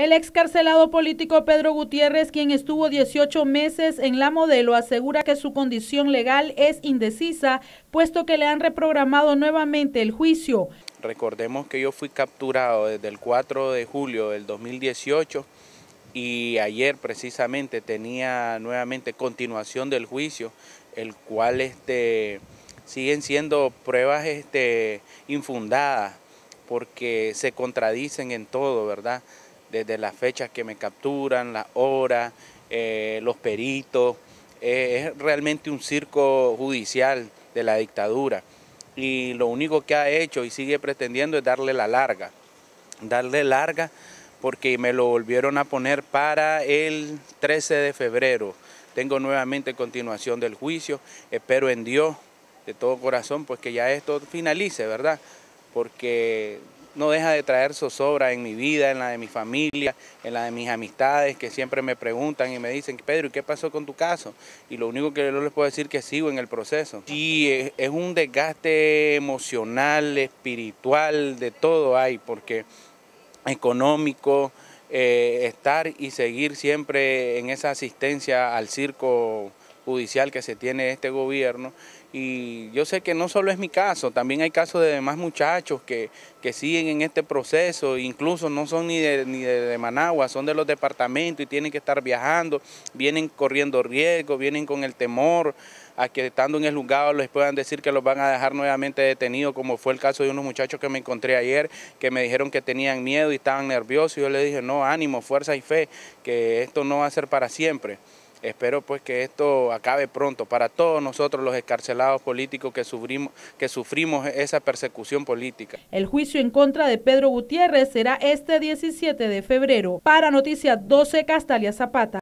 El excarcelado político Pedro Gutiérrez, quien estuvo 18 meses en la modelo, asegura que su condición legal es indecisa, puesto que le han reprogramado nuevamente el juicio. Recordemos que yo fui capturado desde el 4 de julio del 2018 y ayer precisamente tenía nuevamente continuación del juicio, el cual este, siguen siendo pruebas este, infundadas porque se contradicen en todo, ¿verdad? Desde las fechas que me capturan, las horas, eh, los peritos. Es realmente un circo judicial de la dictadura y lo único que ha hecho y sigue pretendiendo es darle la larga, darle larga porque me lo volvieron a poner para el 13 de febrero. Tengo nuevamente continuación del juicio, espero en Dios de todo corazón pues que ya esto finalice, ¿verdad? Porque no deja de traer zozobra en mi vida, en la de mi familia, en la de mis amistades que siempre me preguntan y me dicen, Pedro, ¿y qué pasó con tu caso? Y lo único que yo les puedo decir es que sigo en el proceso. Sí, es un desgaste emocional, espiritual, de todo hay, porque económico, eh, estar y seguir siempre en esa asistencia al circo judicial que se tiene este gobierno y yo sé que no solo es mi caso, también hay casos de demás muchachos que, que siguen en este proceso, incluso no son ni de, ni de, Managua, son de los departamentos y tienen que estar viajando, vienen corriendo riesgo, vienen con el temor a que estando en el juzgado les puedan decir que los van a dejar nuevamente detenidos, como fue el caso de unos muchachos que me encontré ayer, que me dijeron que tenían miedo y estaban nerviosos, y yo les dije, no, ánimo, fuerza y fe, que esto no va a ser para siempre. Espero pues que esto acabe pronto para todos nosotros los escarcelados políticos que sufrimos, que sufrimos esa persecución política. El juicio en contra de Pedro Gutiérrez será este 17 de febrero. Para Noticias 12 Castalia Zapata.